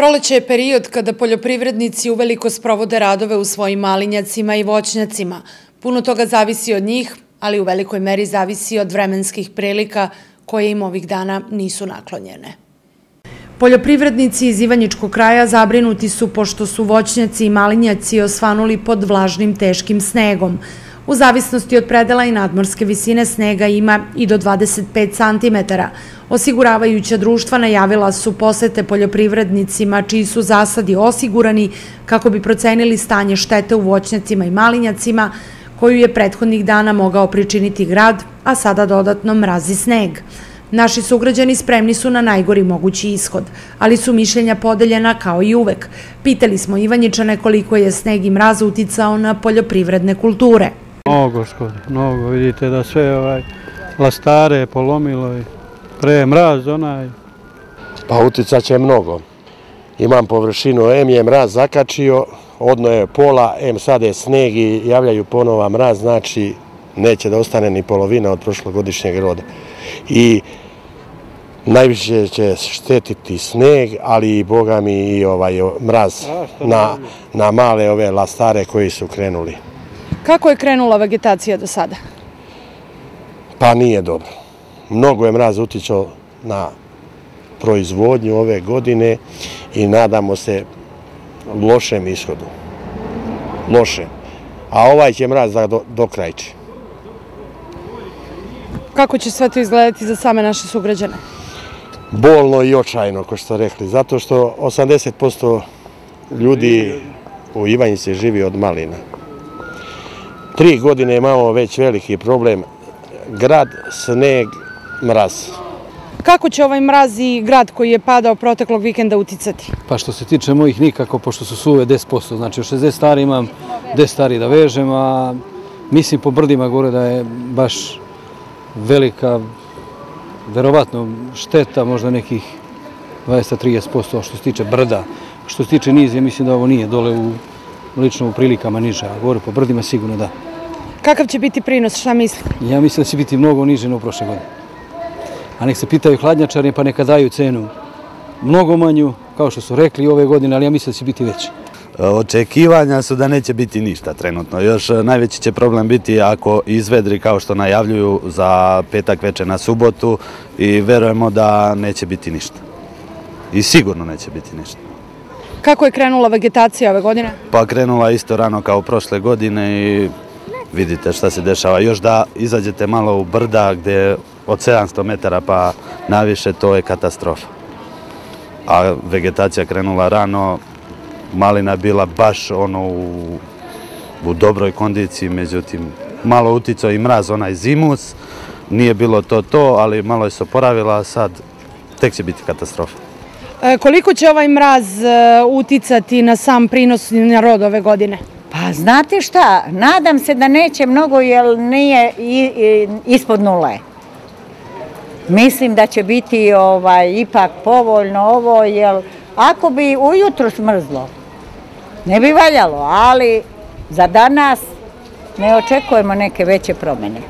Proleće je period kada poljoprivrednici uveliko sprovode radove u svojim malinjacima i voćnjacima. Puno toga zavisi od njih, ali u velikoj meri zavisi od vremenskih prilika koje im ovih dana nisu naklonjene. Poljoprivrednici iz Ivanjičkog kraja zabrinuti su pošto su voćnjaci i malinjaci osvanuli pod vlažnim teškim snegom. U zavisnosti od predela i nadmorske visine snega ima i do 25 cm. Osiguravajuća društva najavila su posete poljoprivrednicima čiji su zasadi osigurani kako bi procenili stanje štete u voćnjacima i malinjacima koju je prethodnih dana mogao pričiniti grad, a sada dodatno mrazi sneg. Naši sugrađani spremni su na najgori mogući ishod, ali su mišljenja podeljena kao i uvek. Pitali smo Ivanjičane koliko je sneg i mraz uticao na poljoprivredne kulture. Mnogo škodi, mnogo. Vidite da sve ovaj lastare je polomilo i pre mraz onaj. Pa uticat će mnogo. Imam površinu, M je mraz zakačio, odno je pola, M sad je sneg i javljaju ponova mraz, znači neće da ostane ni polovina od prošlogodišnjeg roda. I najviše će štetiti sneg, ali i boga mi i ovaj mraz na, na male ove lastare koji su krenuli. Kako je krenula vegetacija do sada? Pa nije dobro. Mnogo je mraz utičao na proizvodnju ove godine i nadamo se lošem ishodu. Lošem. A ovaj će mraz da dokrajči. Kako će sve to izgledati za same naše sugrađane? Bolno i očajno, ko što rekli. Zato što 80% ljudi u Ivanjici živi od malina tri godine imamo već veliki problem. Grad, sneg, mraz. Kako će ovaj mraz i grad koji je padao proteklog vikenda uticati? Pa što se tiče mojih nikako, pošto su suve 10%. Znači, od 60 stari imam 10 stari da vežem, a mislim po brdima gore da je baš velika, verovatno šteta, možda nekih 20-30% što se tiče brda. Što se tiče nizije, mislim da ovo nije dole u lično u prilikama niže, a gore po brdima sigurno da. Kakav će biti prinos, šta misli? Ja mislim da će biti mnogo niže na prošle godine. A nek se pitaju hladnjačari pa neka daju cenu mnogo manju, kao što su rekli ove godine, ali ja mislim da će biti veći. Očekivanja su da neće biti ništa trenutno. Još e, najveći će problem biti ako izvedri kao što najavljuju za petak večer na subotu i verujemo da neće biti ništa. I sigurno neće biti ništa. Kako je krenula vegetacija ove godine? Pa krenula isto rano kao prošle godine i vidite šta se dešava. Još da izađete malo u brda gdje od 700 metara pa naviše to je katastrofa. A vegetacija krenula rano, malina bila baš ono u, u dobroj kondiciji, međutim malo uticao i mraz, onaj zimus, nije bilo to to, ali malo je se oporavila, sad tek će biti katastrofa. E, koliko će ovaj mraz e, uticati na sam prinos na rod ove godine? Pa znate šta, nadam se da neće mnogo jer nije ispod nule. Mislim da će biti ovaj, ipak povoljno ovo, jer ako bi ujutru smrzlo, ne bi valjalo, ali za danas ne očekujemo neke veće promjene.